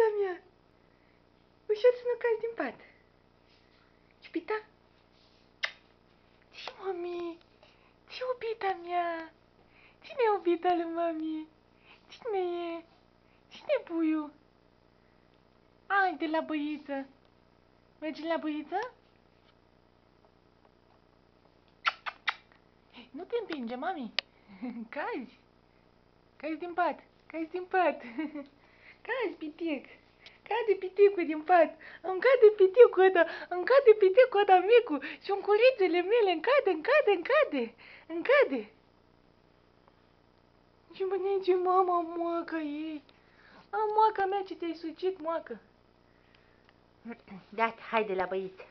iubita mea. Ușor să nu cazi din pat. Iubita? Ce, mami? Ce iubita mea? Cine e iubita lui mami? Cine e? Cine e puiul? Ai, de la băiță. Mergi la băiță? Hei, nu te împinge, mami. Cazi. Cazi din pat. Cazi din pat. Cazi, pitic. Cade piticul din pat. Îmi cade piticul ăsta. Îmi cade piticul ăsta micu. Și în culițele mele îmi cade, îmi cade, îmi cade. Îmi cade. Și mă nici mama moaca ei. A, moaca mea ce te-ai sucit, moacă. Gata, haide la băiță.